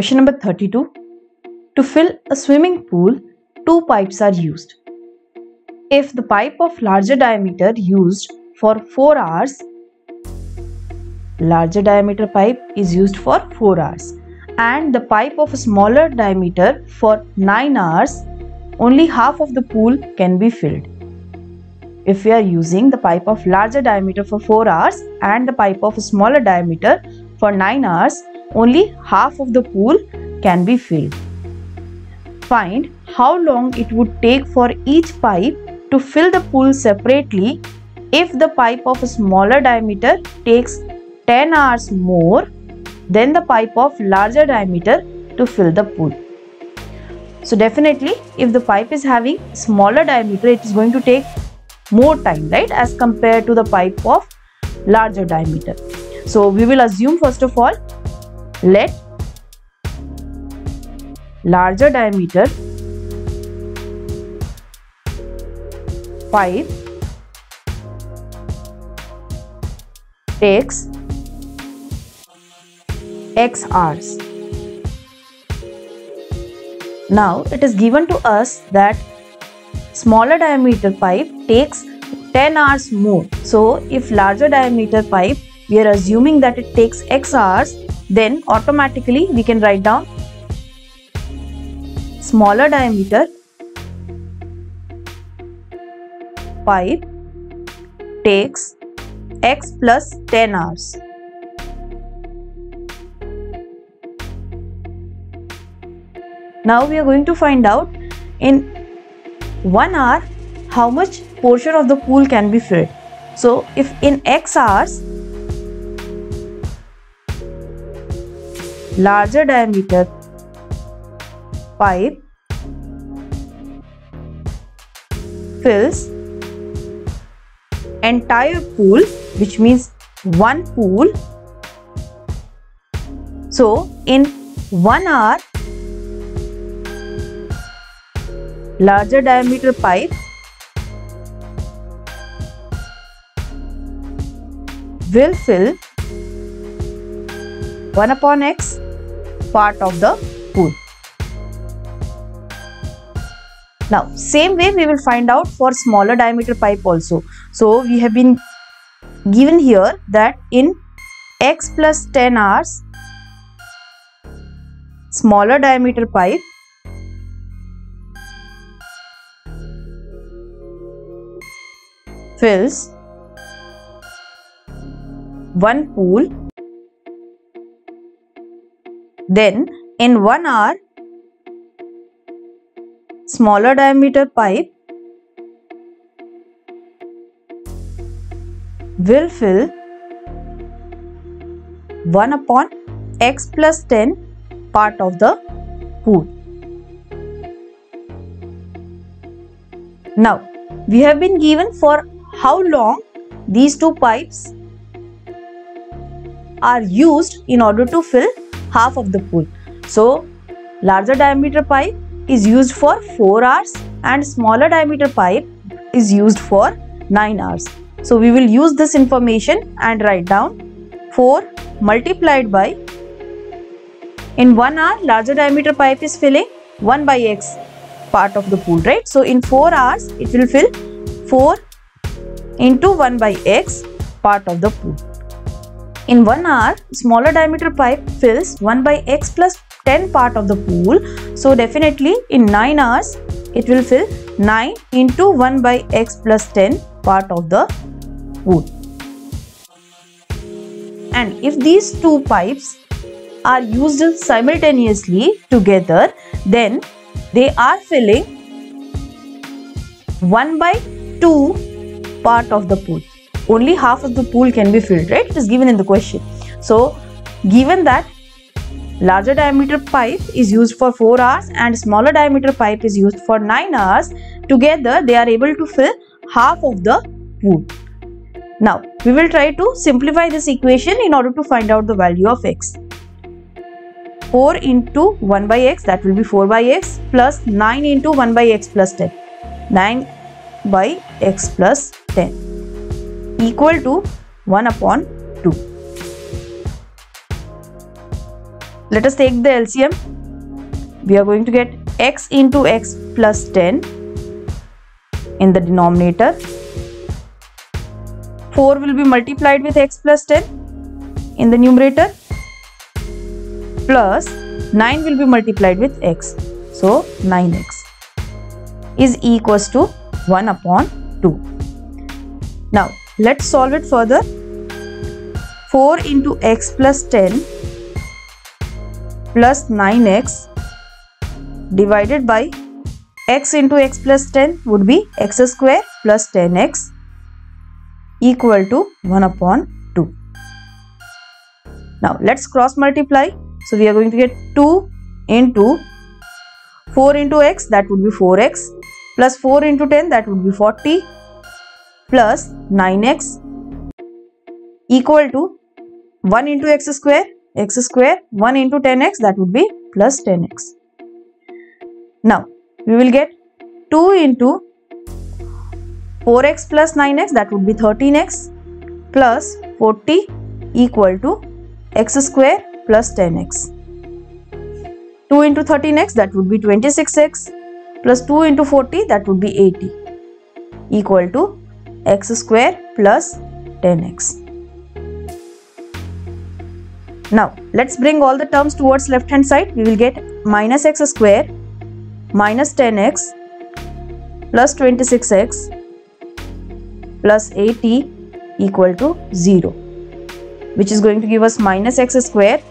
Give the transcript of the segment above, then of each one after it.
Question number 32. To fill a swimming pool, two pipes are used. If the pipe of larger diameter used for 4 hours, larger diameter pipe is used for 4 hours and the pipe of a smaller diameter for 9 hours, only half of the pool can be filled. If we are using the pipe of larger diameter for 4 hours and the pipe of a smaller diameter for 9 hours, only half of the pool can be filled. Find how long it would take for each pipe to fill the pool separately if the pipe of a smaller diameter takes 10 hours more than the pipe of larger diameter to fill the pool. So definitely if the pipe is having smaller diameter it is going to take more time right as compared to the pipe of larger diameter. So we will assume first of all let larger diameter pipe takes x hours. Now it is given to us that smaller diameter pipe takes 10 hours more. So if larger diameter pipe we are assuming that it takes x hours then automatically we can write down smaller diameter pipe takes x plus 10 hours. Now we are going to find out in 1 hour how much portion of the pool can be filled. So if in x hours larger diameter pipe fills entire pool which means one pool. So in one hour larger diameter pipe will fill 1 upon x part of the pool. Now same way we will find out for smaller diameter pipe also. So we have been given here that in x plus 10 hours smaller diameter pipe fills one pool then in 1 hour smaller diameter pipe will fill 1 upon x plus 10 part of the pool. Now we have been given for how long these two pipes are used in order to fill half of the pool. So, larger diameter pipe is used for 4 hours and smaller diameter pipe is used for 9 hours. So, we will use this information and write down 4 multiplied by in 1 hour larger diameter pipe is filling 1 by x part of the pool right. So, in 4 hours it will fill 4 into 1 by x part of the pool. In 1 hour, smaller diameter pipe fills 1 by x plus 10 part of the pool. So definitely in 9 hours, it will fill 9 into 1 by x plus 10 part of the pool. And if these two pipes are used simultaneously together, then they are filling 1 by 2 part of the pool only half of the pool can be filled, right? It is given in the question. So, given that larger diameter pipe is used for 4 hours and smaller diameter pipe is used for 9 hours, together they are able to fill half of the pool. Now, we will try to simplify this equation in order to find out the value of x. 4 into 1 by x that will be 4 by x plus 9 into 1 by x plus 10. 9 by x plus 10 equal to 1 upon 2. let us take the LCM we are going to get x into x plus 10 in the denominator. 4 will be multiplied with x plus 10 in the numerator. Plus 9 will be multiplied with x. So 9x is equals to 1 upon 2 now let's solve it further 4 into x plus 10 plus 9x divided by x into x plus 10 would be x square plus 10x equal to 1 upon 2. Now let's cross multiply. So we are going to get 2 into 4 into x that would be 4x plus 4 into 10 that would be 40 plus 9x equal to 1 into x square x square 1 into 10x that would be plus 10x. Now we will get 2 into 4x plus 9x that would be 13x plus 40 equal to x square plus 10x. 2 into 13x that would be 26x plus 2 into 40 that would be 80 equal to x square plus 10x. Now let's bring all the terms towards left hand side. We will get minus x square minus 10x plus 26x plus 80 equal to 0 which is going to give us minus x square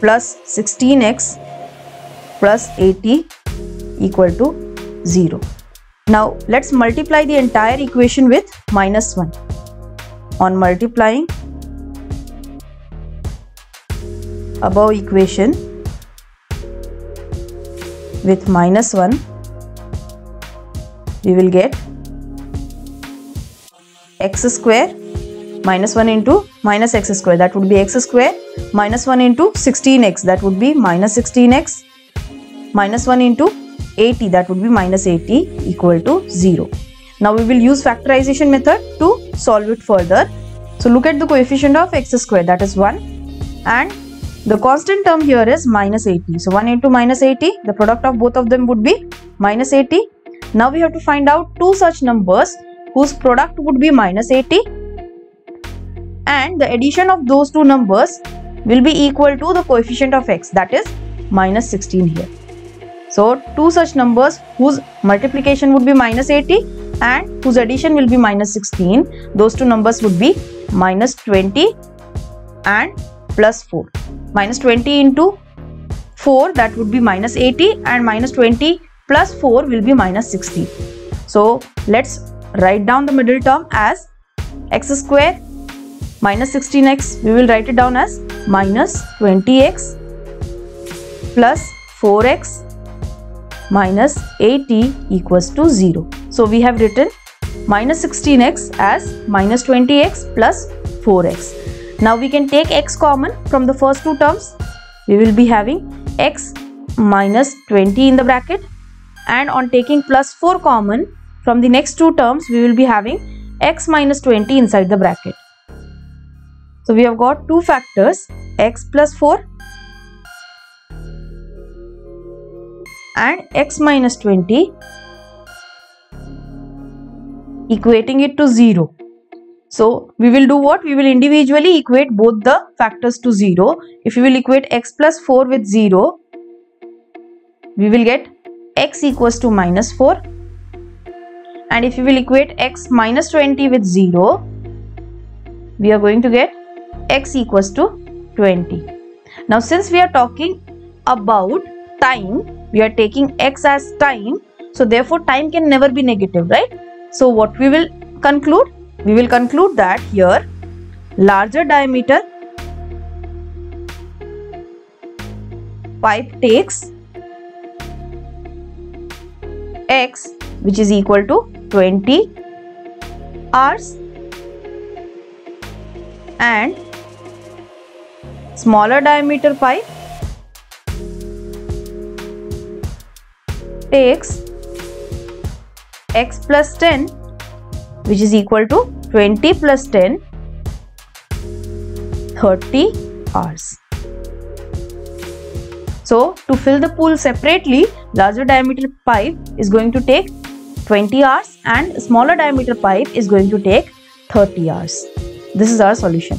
plus 16x plus 80 equal to 0. Now let's multiply the entire equation with minus 1. On multiplying above equation with minus 1 we will get x square minus 1 into minus x square that would be x square minus 1 into 16x that would be minus 16x minus 1 into 80 that would be minus 80 equal to 0. Now we will use factorization method to solve it further. So look at the coefficient of x square that is 1 and the constant term here is minus 80. So 1 into minus 80, the product of both of them would be minus 80. Now we have to find out two such numbers whose product would be minus 80 and the addition of those two numbers will be equal to the coefficient of x that is minus 16 here. So two such numbers whose multiplication would be minus 80 and whose addition will be minus 16 those two numbers would be minus 20 and plus 4 minus 20 into 4 that would be minus 80 and minus 20 plus 4 will be minus 60. So let's write down the middle term as x square minus 16x we will write it down as minus 20x plus 4x minus 80 equals to 0. So we have written minus 16x as minus 20x plus 4x. Now we can take x common from the first two terms. We will be having x minus 20 in the bracket and on taking plus 4 common from the next two terms we will be having x minus 20 inside the bracket. So we have got two factors x plus 4 and x minus 20 equating it to 0. So we will do what? We will individually equate both the factors to 0. If we will equate x plus 4 with 0, we will get x equals to minus 4. And if we will equate x minus 20 with 0, we are going to get x equals to 20. Now since we are talking about time, we are taking x as time. So therefore time can never be negative, right? So what we will conclude? we will conclude that here larger diameter pipe takes x which is equal to 20 hours and smaller diameter pipe takes x plus 10 which is equal to 20 plus 10 30 hours. So to fill the pool separately, larger diameter pipe is going to take 20 hours and smaller diameter pipe is going to take 30 hours. This is our solution.